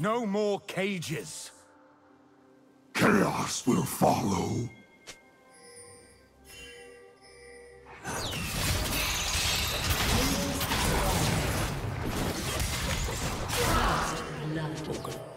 No more cages. Chaos will follow. Last.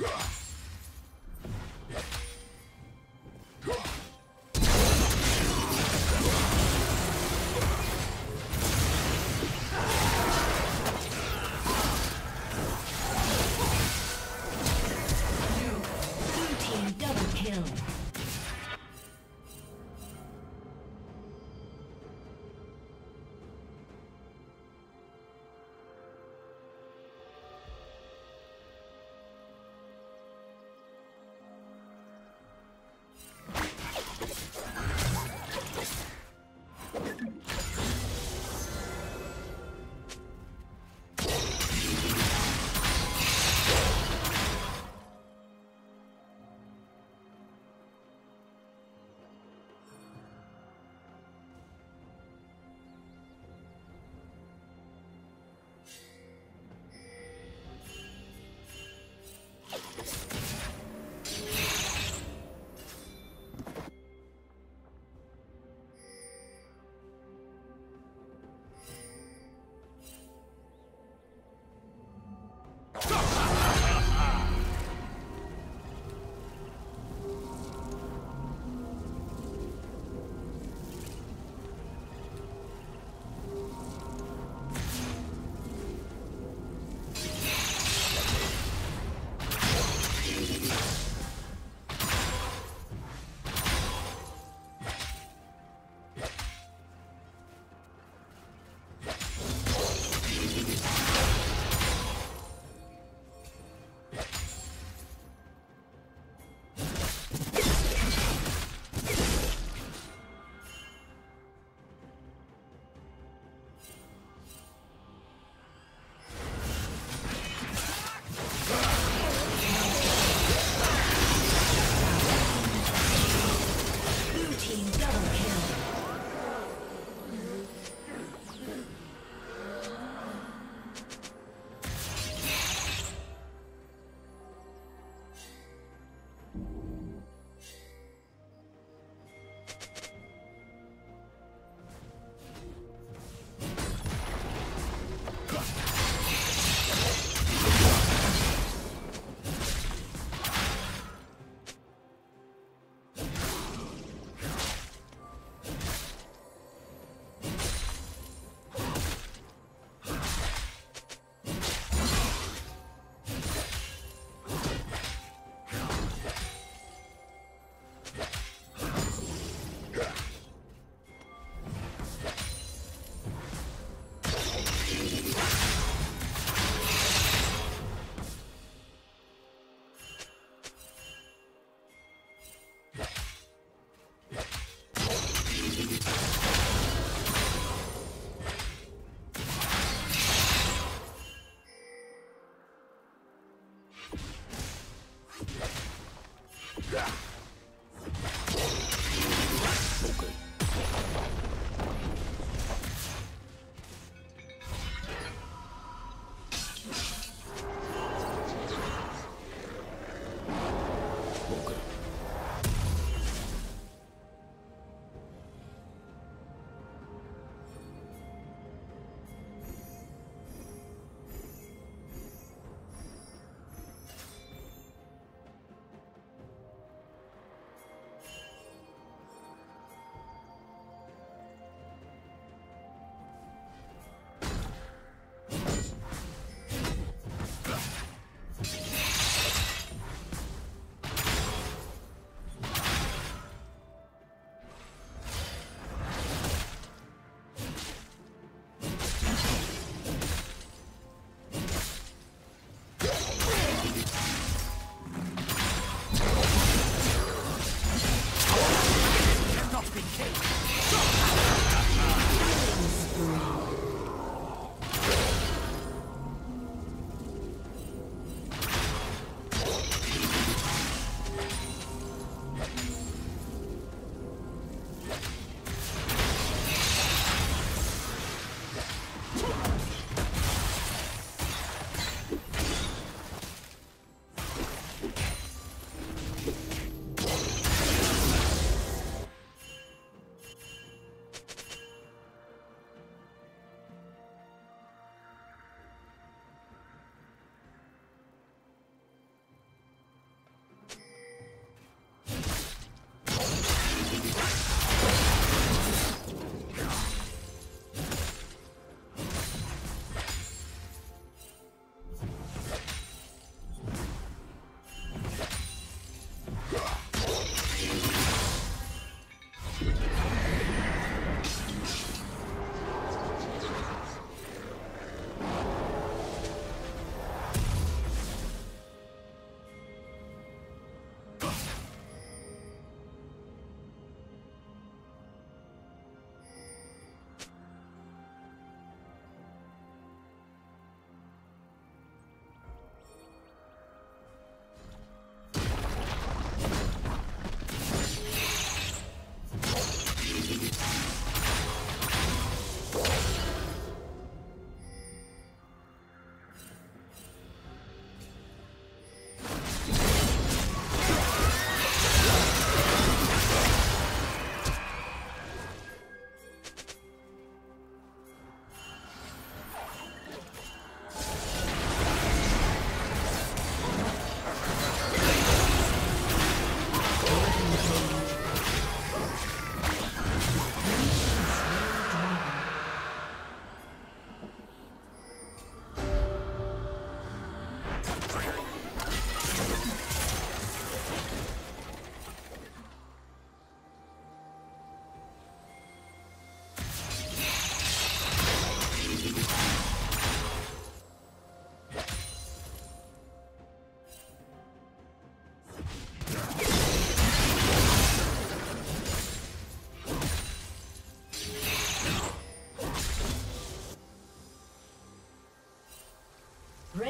Huh.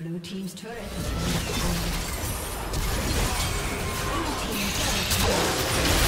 Blue Team's turret has. Blue Team double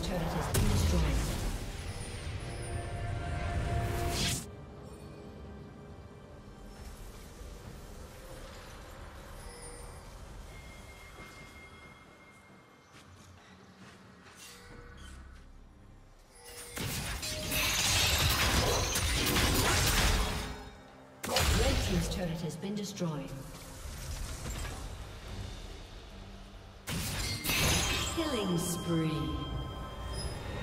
team's turret has been destroyed. turret has been destroyed. Killing spree.